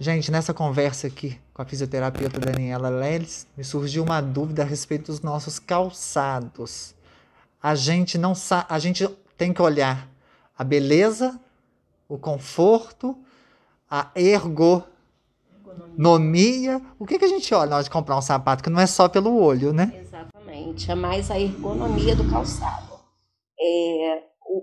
Gente, nessa conversa aqui com a fisioterapeuta Daniela Leles, me surgiu uma dúvida a respeito dos nossos calçados. A gente não sabe, a gente tem que olhar a beleza, o conforto, a ergonomia. O que, que a gente olha na hora de comprar um sapato? Que não é só pelo olho, né? Exatamente. É mais a ergonomia do calçado. É, o,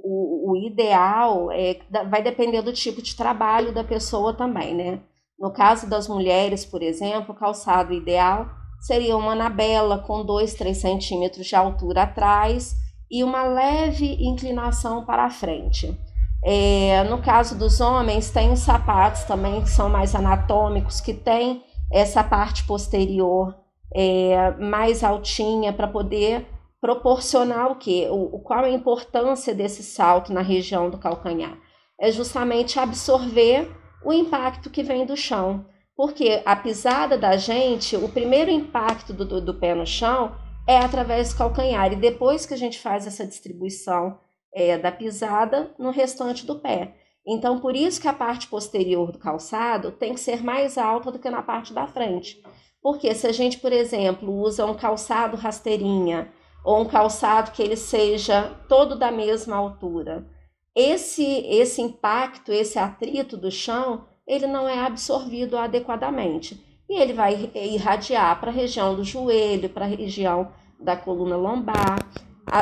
o, o ideal é, vai depender do tipo de trabalho da pessoa também, né? No caso das mulheres, por exemplo, o calçado ideal seria uma anabela com 2, 3 centímetros de altura atrás e uma leve inclinação para a frente. É, no caso dos homens, tem os sapatos também que são mais anatômicos, que tem essa parte posterior é, mais altinha para poder proporcionar o que? O, qual a importância desse salto na região do calcanhar? É justamente absorver o impacto que vem do chão. Porque a pisada da gente, o primeiro impacto do, do, do pé no chão é através do calcanhar. E depois que a gente faz essa distribuição é, da pisada no restante do pé. Então, por isso que a parte posterior do calçado tem que ser mais alta do que na parte da frente. Porque se a gente, por exemplo, usa um calçado rasteirinha ou um calçado que ele seja todo da mesma altura, esse, esse impacto, esse atrito do chão, ele não é absorvido adequadamente. E ele vai irradiar para a região do joelho, para a região da coluna lombar.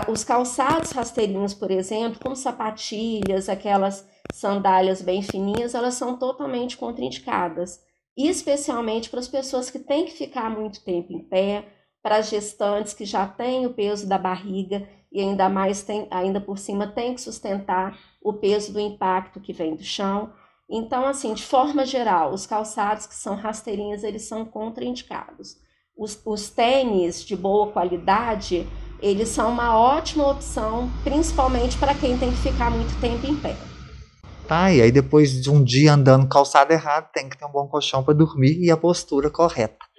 Os calçados rasteirinhos, por exemplo, como sapatilhas, aquelas sandálias bem fininhas, elas são totalmente contraindicadas. Especialmente para as pessoas que têm que ficar muito tempo em pé, para gestantes que já têm o peso da barriga e ainda mais tem, ainda por cima tem que sustentar o peso do impacto que vem do chão. Então, assim, de forma geral, os calçados que são rasteirinhas, eles são contraindicados. Os, os tênis de boa qualidade, eles são uma ótima opção, principalmente para quem tem que ficar muito tempo em pé. Tá, e aí depois de um dia andando calçado errado, tem que ter um bom colchão para dormir e a postura correta.